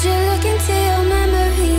You look into your memory?